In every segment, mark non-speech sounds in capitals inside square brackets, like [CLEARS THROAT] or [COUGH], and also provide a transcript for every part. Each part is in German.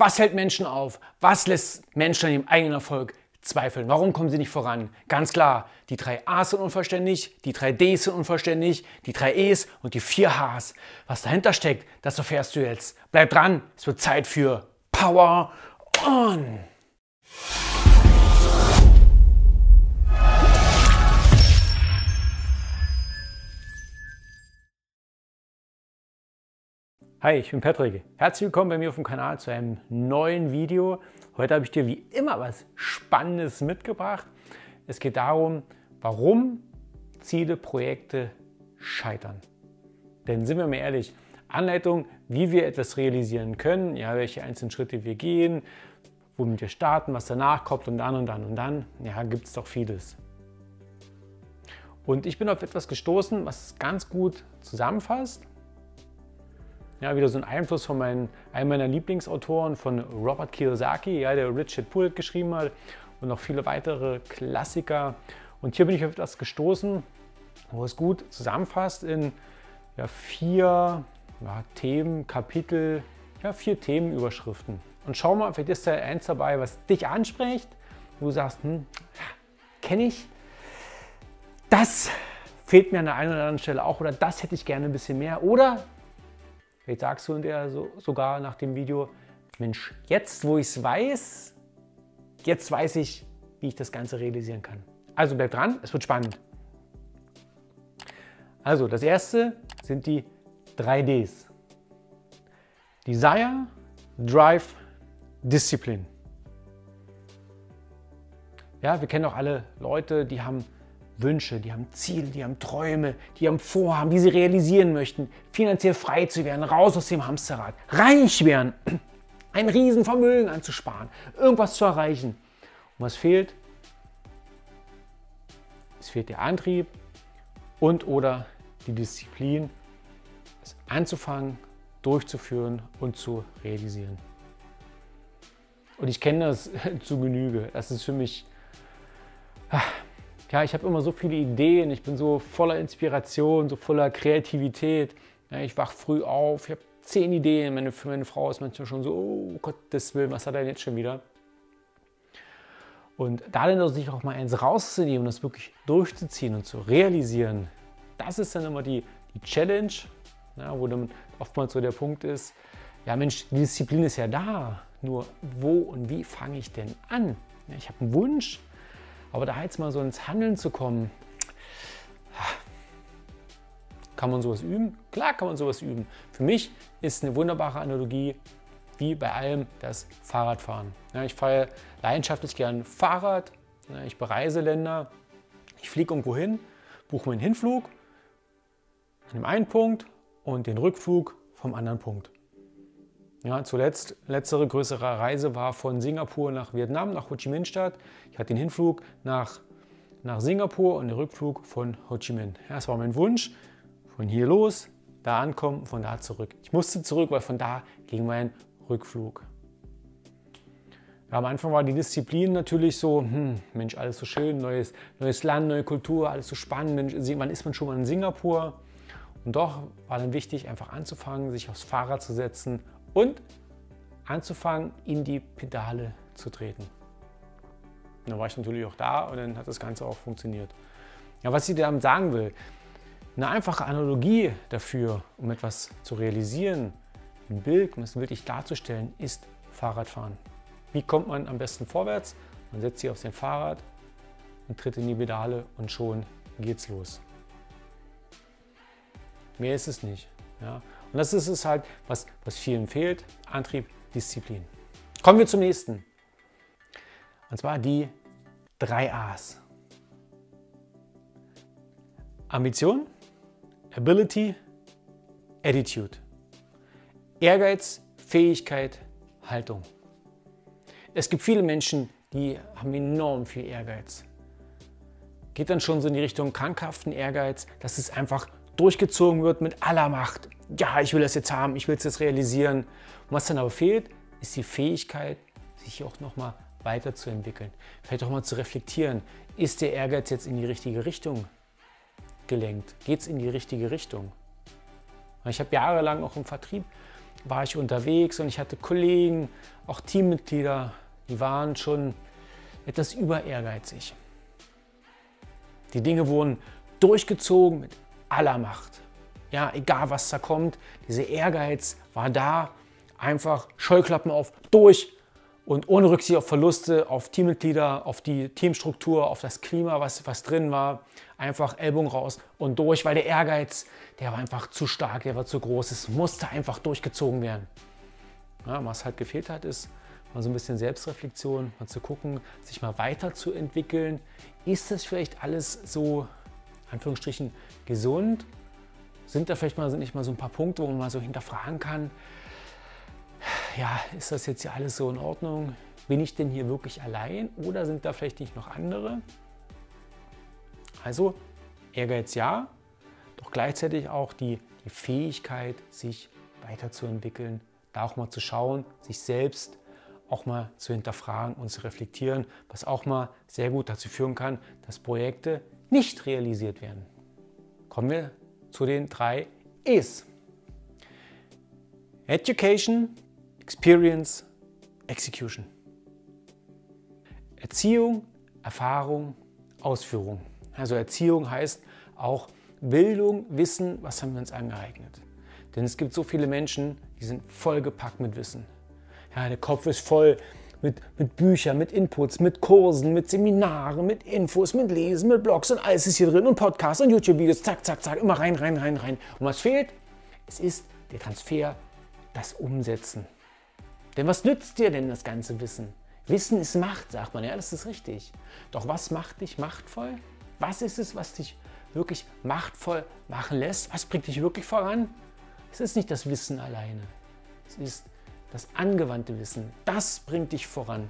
Was hält Menschen auf? Was lässt Menschen an ihrem eigenen Erfolg zweifeln? Warum kommen sie nicht voran? Ganz klar, die drei A's sind unvollständig, die drei D's sind unvollständig, die drei E's und die vier H's. Was dahinter steckt, das erfährst du jetzt. Bleib dran, es wird Zeit für Power On! Hi, ich bin Patrick. Herzlich willkommen bei mir auf dem Kanal zu einem neuen Video. Heute habe ich dir wie immer was Spannendes mitgebracht. Es geht darum, warum Ziele, Projekte scheitern. Denn sind wir mal ehrlich, Anleitung, wie wir etwas realisieren können, ja, welche einzelnen Schritte wir gehen, womit wir starten, was danach kommt und dann und dann und dann, ja, gibt es doch vieles. Und ich bin auf etwas gestoßen, was es ganz gut zusammenfasst ja, wieder so ein Einfluss von meinen, einem meiner Lieblingsautoren, von Robert Kiyosaki, ja, der Rich Dad Poor geschrieben hat und noch viele weitere Klassiker. Und hier bin ich auf etwas gestoßen, wo es gut zusammenfasst in ja, vier ja, Themen, Kapitel, ja, vier Themenüberschriften. Und schau mal, vielleicht ist da eins dabei, was dich anspricht, wo du sagst, hm, kenne ich, das fehlt mir an der einen oder anderen Stelle auch oder das hätte ich gerne ein bisschen mehr oder Vielleicht sagst du hinterher so, sogar nach dem Video, Mensch, jetzt wo ich es weiß, jetzt weiß ich, wie ich das Ganze realisieren kann. Also bleib dran, es wird spannend. Also das erste sind die 3Ds. Desire, Drive, Discipline. Ja, wir kennen auch alle Leute, die haben Wünsche, die haben Ziele, die haben Träume, die haben Vorhaben, die sie realisieren möchten, finanziell frei zu werden, raus aus dem Hamsterrad, reich werden, [CLEARS THROAT] ein Riesenvermögen anzusparen, irgendwas zu erreichen. Und was fehlt? Es fehlt der Antrieb und oder die Disziplin, es anzufangen, durchzuführen und zu realisieren. Und ich kenne das [LAUGHS] zu Genüge. Das ist für mich ah, ja, ich habe immer so viele Ideen, ich bin so voller Inspiration, so voller Kreativität. Ja, ich wach früh auf, ich habe zehn Ideen. Meine, für meine Frau ist manchmal schon so, oh Gottes Willen, was hat er denn jetzt schon wieder? Und da dann sich auch mal eins rauszunehmen und das wirklich durchzuziehen und zu realisieren, das ist dann immer die, die Challenge, ja, wo dann oftmals so der Punkt ist, ja Mensch, die Disziplin ist ja da, nur wo und wie fange ich denn an? Ja, ich habe einen Wunsch, aber da jetzt mal so ins Handeln zu kommen, kann man sowas üben? Klar kann man sowas üben. Für mich ist eine wunderbare Analogie, wie bei allem, das Fahrradfahren. Ich fahre leidenschaftlich gern Fahrrad, ich bereise Länder, ich fliege irgendwo hin, buche meinen Hinflug an dem einen Punkt und den Rückflug vom anderen Punkt. Ja, zuletzt, letztere größere Reise war von Singapur nach Vietnam, nach Ho Chi Minh Stadt. Ich hatte den Hinflug nach, nach Singapur und den Rückflug von Ho Chi Minh. Das war mein Wunsch. Von hier los, da ankommen, von da zurück. Ich musste zurück, weil von da ging mein Rückflug. Ja, am Anfang war die Disziplin natürlich so, hm, Mensch, alles so schön, neues, neues Land, neue Kultur, alles so spannend. Wann ist man schon mal in Singapur? Und doch war dann wichtig, einfach anzufangen, sich aufs Fahrrad zu setzen und anzufangen, in die Pedale zu treten. Und dann war ich natürlich auch da und dann hat das Ganze auch funktioniert. Ja, was ich damit sagen will, eine einfache Analogie dafür, um etwas zu realisieren, ein Bild, um es wirklich darzustellen, ist Fahrradfahren. Wie kommt man am besten vorwärts? Man setzt sich auf sein Fahrrad und tritt in die Pedale und schon geht's los. Mehr ist es nicht. Ja? Und das ist es halt, was, was vielen fehlt, Antrieb, Disziplin. Kommen wir zum nächsten. Und zwar die drei A's. Ambition, Ability, Attitude. Ehrgeiz, Fähigkeit, Haltung. Es gibt viele Menschen, die haben enorm viel Ehrgeiz. Geht dann schon so in die Richtung krankhaften Ehrgeiz, dass es einfach durchgezogen wird mit aller Macht. Ja, ich will das jetzt haben, ich will es jetzt realisieren. Und was dann aber fehlt, ist die Fähigkeit, sich auch nochmal weiterzuentwickeln. Vielleicht auch mal zu reflektieren, ist der Ehrgeiz jetzt in die richtige Richtung gelenkt? Geht es in die richtige Richtung? Ich habe jahrelang auch im Vertrieb war ich unterwegs und ich hatte Kollegen, auch Teammitglieder, die waren schon etwas über ehrgeizig. Die Dinge wurden durchgezogen mit aller Macht. Ja, egal was da kommt, dieser Ehrgeiz war da. Einfach Scheuklappen auf, durch und ohne Rücksicht auf Verluste, auf Teammitglieder, auf die Teamstruktur, auf das Klima, was, was drin war. Einfach Ellbogen raus und durch, weil der Ehrgeiz, der war einfach zu stark, der war zu groß. Es musste einfach durchgezogen werden. Ja, was halt gefehlt hat, ist mal so ein bisschen Selbstreflexion, mal zu gucken, sich mal weiterzuentwickeln. Ist das vielleicht alles so, Anführungsstrichen, gesund? Sind da vielleicht mal, sind nicht mal so ein paar Punkte, wo man mal so hinterfragen kann, ja, ist das jetzt hier alles so in Ordnung? Bin ich denn hier wirklich allein oder sind da vielleicht nicht noch andere? Also Ehrgeiz ja, doch gleichzeitig auch die, die Fähigkeit, sich weiterzuentwickeln, da auch mal zu schauen, sich selbst auch mal zu hinterfragen und zu reflektieren, was auch mal sehr gut dazu führen kann, dass Projekte nicht realisiert werden. Kommen wir zu den drei E's. Education, Experience, Execution. Erziehung, Erfahrung, Ausführung. Also Erziehung heißt auch Bildung, Wissen, was haben wir uns angeeignet. Denn es gibt so viele Menschen, die sind vollgepackt mit Wissen. Ja, der Kopf ist voll mit, mit Büchern, mit Inputs, mit Kursen, mit Seminaren, mit Infos, mit Lesen, mit Blogs und alles ist hier drin und Podcasts und YouTube-Videos, zack, zack, zack, immer rein, rein, rein, rein. Und was fehlt? Es ist der Transfer, das Umsetzen. Denn was nützt dir denn das ganze Wissen? Wissen ist Macht, sagt man, ja, das ist richtig. Doch was macht dich machtvoll? Was ist es, was dich wirklich machtvoll machen lässt? Was bringt dich wirklich voran? Es ist nicht das Wissen alleine. Es ist das angewandte Wissen. Das bringt dich voran.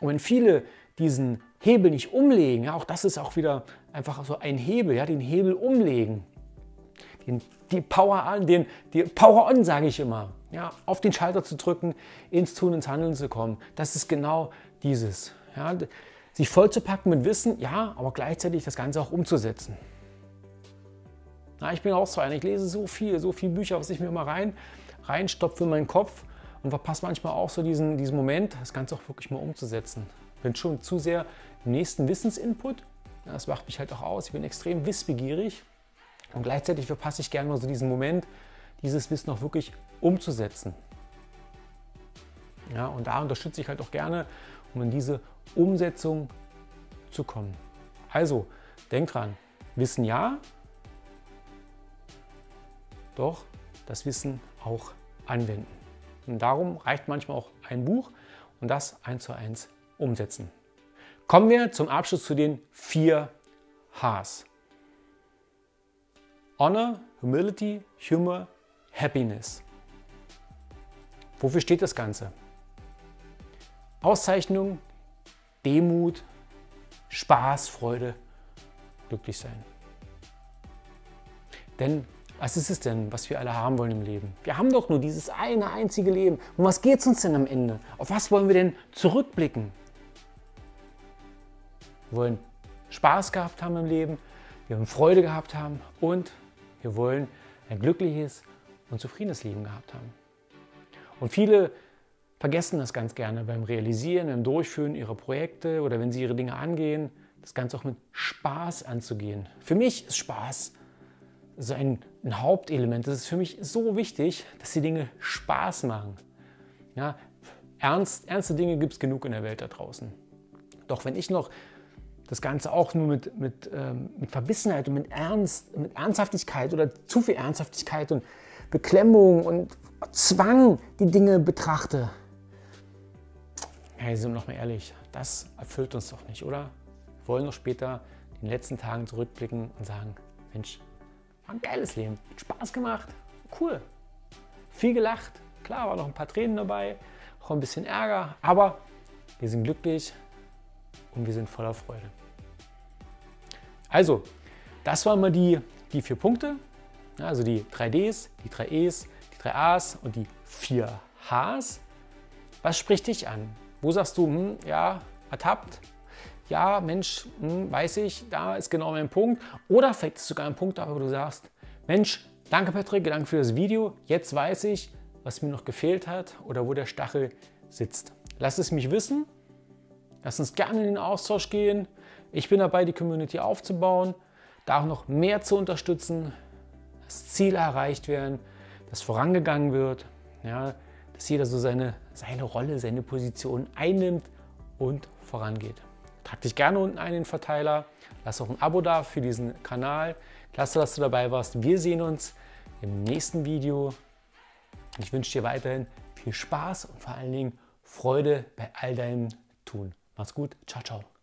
Und wenn viele diesen Hebel nicht umlegen, ja, auch das ist auch wieder einfach so ein Hebel, ja, den Hebel umlegen, den, die Power an, den, die Power on, sage ich immer, ja, auf den Schalter zu drücken, ins Tun, ins Handeln zu kommen. Das ist genau dieses. Ja, sich vollzupacken mit Wissen, ja, aber gleichzeitig das Ganze auch umzusetzen. Na, ich bin auch so einer, ich lese so viel, so viele Bücher, was ich mir immer rein, reinstopfe in meinen Kopf und verpasse manchmal auch so diesen, diesen Moment, das Ganze auch wirklich mal umzusetzen. Bin schon zu sehr im nächsten Wissensinput. Das macht mich halt auch aus. Ich bin extrem wissbegierig und gleichzeitig verpasse ich gerne mal so diesen Moment, dieses Wissen auch wirklich umzusetzen. Ja, und da unterstütze ich halt auch gerne, um in diese Umsetzung zu kommen. Also, denk dran, Wissen ja, doch das Wissen auch anwenden. Und darum reicht manchmal auch ein Buch und das eins zu eins umsetzen. Kommen wir zum Abschluss zu den vier Hs. Honor, Humility, Humor, Happiness. Wofür steht das Ganze? Auszeichnung, Demut, Spaß, Freude, glücklich sein. Denn was ist es denn, was wir alle haben wollen im Leben? Wir haben doch nur dieses eine einzige Leben. Um was geht es uns denn am Ende? Auf was wollen wir denn zurückblicken? Wir wollen Spaß gehabt haben im Leben, wir wollen Freude gehabt haben und wir wollen ein glückliches und zufriedenes Leben gehabt haben. Und viele vergessen das ganz gerne beim Realisieren, beim Durchführen ihrer Projekte oder wenn sie ihre Dinge angehen, das Ganze auch mit Spaß anzugehen. Für mich ist Spaß so ein, ein Hauptelement. Das ist für mich so wichtig, dass die Dinge Spaß machen. Ja, ernst, ernste Dinge gibt es genug in der Welt da draußen. Doch wenn ich noch das Ganze auch nur mit, mit, ähm, mit Verbissenheit und mit, Ernst, mit Ernsthaftigkeit oder zu viel Ernsthaftigkeit und Beklemmung und Zwang die Dinge betrachte, hey, sind wir noch mal ehrlich, das erfüllt uns doch nicht, oder? Wir wollen doch später in den letzten Tagen zurückblicken und sagen, Mensch, war ein geiles Leben, hat Spaß gemacht, cool, viel gelacht, klar, war noch ein paar Tränen dabei, auch ein bisschen Ärger, aber wir sind glücklich und wir sind voller Freude. Also, das waren mal die, die vier Punkte, also die drei Ds, die drei Es, die drei As und die vier Hs. Was spricht dich an? Wo sagst du, hm, ja, ertappt? Ja, Mensch, hm, weiß ich, da ist genau mein Punkt. Oder vielleicht ist sogar ein Punkt, wo du sagst, Mensch, Danke Patrick, danke für das Video. Jetzt weiß ich, was mir noch gefehlt hat oder wo der Stachel sitzt. Lass es mich wissen. Lass uns gerne in den Austausch gehen. Ich bin dabei, die Community aufzubauen, da auch noch mehr zu unterstützen, dass Ziele erreicht werden, dass vorangegangen wird, ja, dass jeder so seine, seine Rolle, seine Position einnimmt und vorangeht. Trag dich gerne unten ein in den Verteiler, lass auch ein Abo da für diesen Kanal. Klasse, dass du dabei warst. Wir sehen uns im nächsten Video. Ich wünsche dir weiterhin viel Spaß und vor allen Dingen Freude bei all deinem Tun. Mach's gut. Ciao, ciao.